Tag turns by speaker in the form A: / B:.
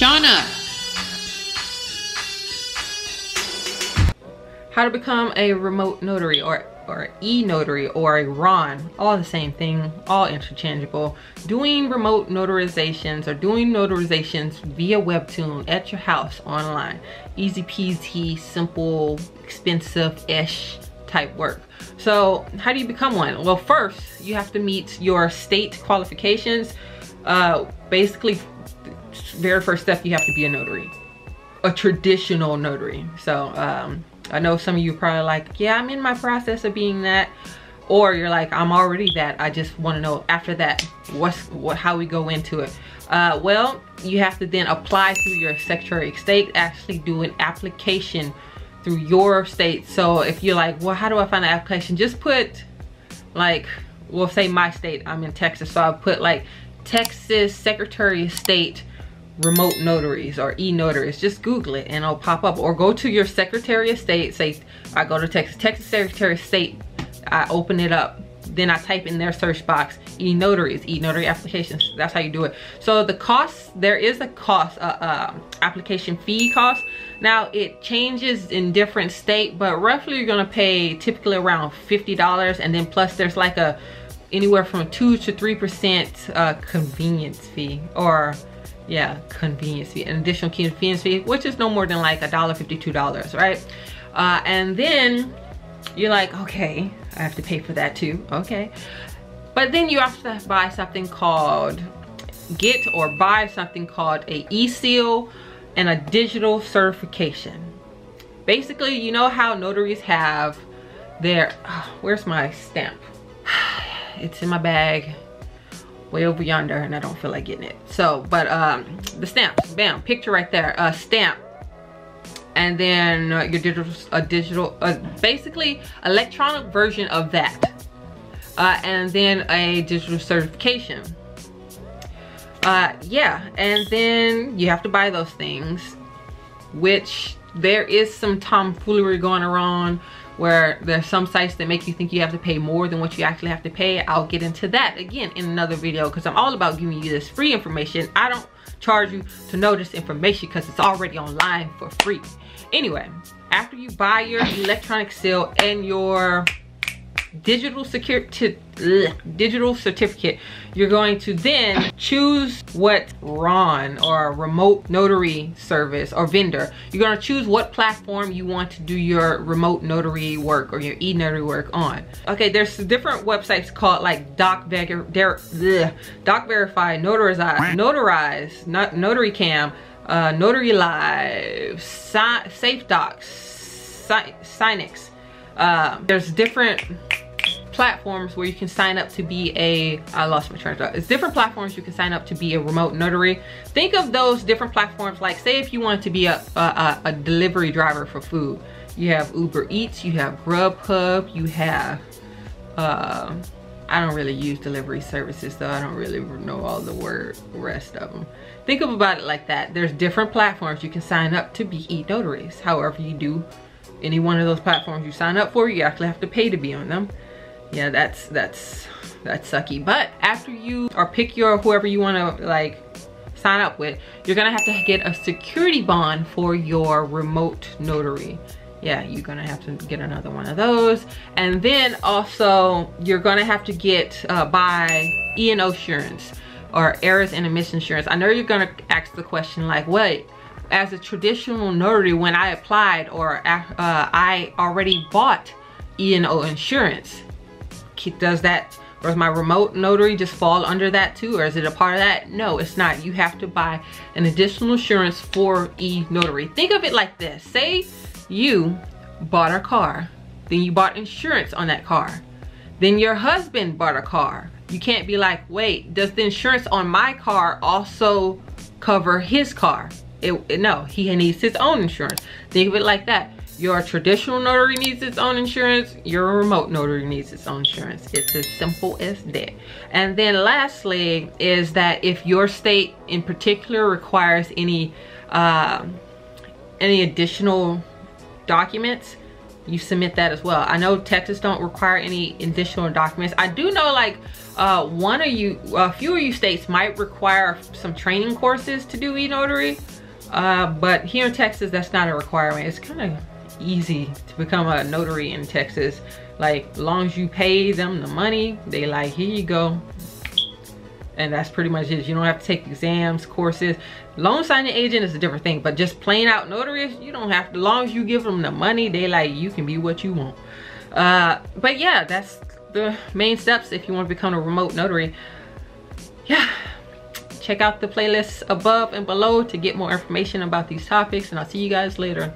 A: Shauna. How to become a remote notary or or e-notary or a RON, all the same thing, all interchangeable. Doing remote notarizations or doing notarizations via webcam at your house online. Easy peasy, simple, expensive-ish type work. So how do you become one? Well, first you have to meet your state qualifications. Uh, basically, very first step, you have to be a notary, a traditional notary. So um, I know some of you probably like, yeah, I'm in my process of being that. Or you're like, I'm already that. I just want to know after that, what's what, how we go into it. Uh, well, you have to then apply through your Secretary of State, actually do an application through your state. So if you're like, well, how do I find the application? Just put like, we'll say my state, I'm in Texas. So I'll put like Texas Secretary of State remote notaries or e-notaries just google it and it'll pop up. Or go to your secretary of state say i go to texas texas secretary of state i open it up then i type in their search box e-notaries e-notary applications that's how you do it. So the cost there is a cost uh, uh, application fee cost. Now it changes in different state but roughly you're gonna pay typically around $50 and then plus there's like a anywhere from two to three percent uh, convenience fee or yeah convenience fee an additional convenience fee which is no more than like a dollar 52 dollars right? Uh, and then you're like okay i have to pay for that too okay. But then you have to buy something called get or buy something called a e-seal and a digital certification. Basically you know how notaries have their oh, where's my stamp? It's in my bag way over yonder and I don't feel like getting it. So, but um, the stamps, bam, picture right there, a uh, stamp. And then uh, your digital, a digital, uh, basically electronic version of that. Uh, and then a digital certification. Uh, yeah, and then you have to buy those things, which there is some tomfoolery going around where there's some sites that make you think you have to pay more than what you actually have to pay. I'll get into that again in another video because I'm all about giving you this free information. I don't charge you to know this information because it's already online for free. Anyway, after you buy your electronic seal and your digital security digital certificate you're going to then choose what ron or remote notary service or vendor. You're going to choose what platform you want to do your remote notary work or your e-notary work on. Okay there's different websites called like doc Ver DocVerify notarize notarize not NotaryCam uh, notary live safe docs SIGNiX uh, there's different platforms where you can sign up to be a i lost my train of thought it's different platforms you can sign up to be a remote notary think of those different platforms like say if you wanted to be a a, a delivery driver for food you have uber eats you have grubhub you have uh, I don't really use delivery services though. I don't really know all the word rest of them. Think of about it like that. There's different platforms you can sign up to be e-notaries. However you do any one of those platforms you sign up for, you actually have to pay to be on them yeah that's that's that's sucky. But after you or pick your whoever you want to like sign up with you're gonna have to get a security bond for your remote notary. Yeah you're gonna have to get another one of those. And then also you're gonna have to get uh, buy E&O insurance or errors and omission insurance. I know you're gonna ask the question like wait as a traditional notary when I applied or uh, I already bought E&O insurance does that or does my remote notary just fall under that too or is it a part of that? No it's not. You have to buy an additional insurance for e-notary. Think of it like this. Say you bought a car then you bought insurance on that car. Then your husband bought a car. You can't be like wait does the insurance on my car also cover his car it, it, no he needs his own insurance think of it like that your traditional notary needs its own insurance. Your remote notary needs its own insurance. It's as simple as that. And then lastly is that if your state in particular requires any uh, any additional documents, you submit that as well. I know Texas don't require any additional documents. I do know like uh, one of you, a few of you states might require some training courses to do e-notary. Uh, but here in Texas, that's not a requirement. It's kind of easy to become a notary in Texas. Like, long as you pay them the money, they like, here you go. And that's pretty much it. You don't have to take exams, courses. Loan signing agent is a different thing, but just plain out notaries, you don't have to. Long as you give them the money, they like, you can be what you want. Uh, but yeah, that's the main steps if you want to become a remote notary. Yeah, check out the playlists above and below to get more information about these topics and I'll see you guys later.